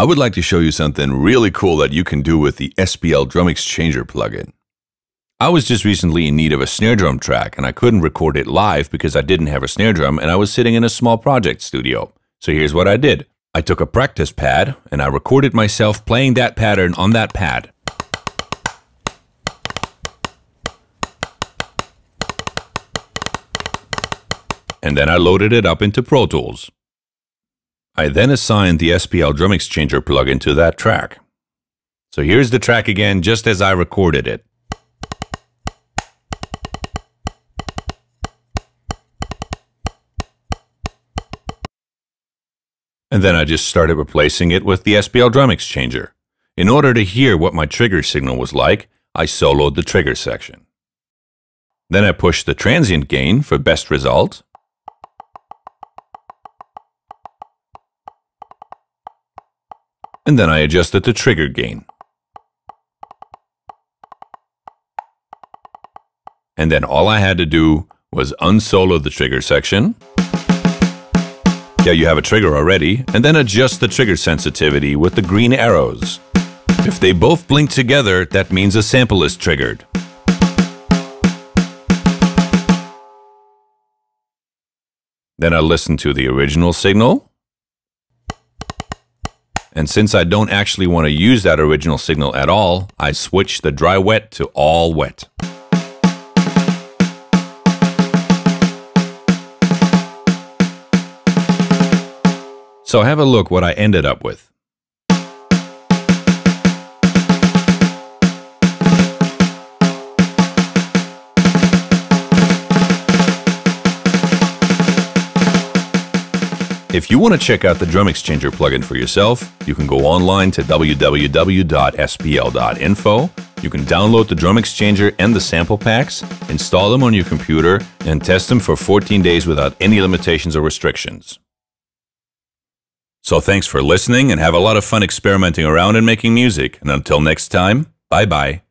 I would like to show you something really cool that you can do with the SPL DrumXchanger plugin. I was just recently in need of a snare drum track and I couldn't record it live because I didn't have a snare drum and I was sitting in a small project studio. So here's what I did. I took a practice pad and I recorded myself playing that pattern on that pad. And then I loaded it up into Pro Tools. I then assigned the SPL DrumXchanger plugin to that track. So here's the track again just as I recorded it. And then I just started replacing it with the SPL DrumXchanger. In order to hear what my trigger signal was like, I soloed the trigger section. Then I pushed the transient gain for best result. And then I adjusted the trigger gain. And then all I had to do was unsolo the trigger section. Yeah, you have a trigger already, and then adjust the trigger sensitivity with the green arrows. If they both blink together, that means a sample is triggered. Then I listen to the original signal. And since I don't actually want to use that original signal at all, I switch the dry wet to all wet. So have a look what I ended up with. If you want to check out the DrumXchanger plugin for yourself, you can go online to www.spl.info. You can download the DrumXchanger and the sample packs, install them on your computer, and test them for 14 days without any limitations or restrictions. So thanks for listening and have a lot of fun experimenting around and making music. And until next time, bye bye.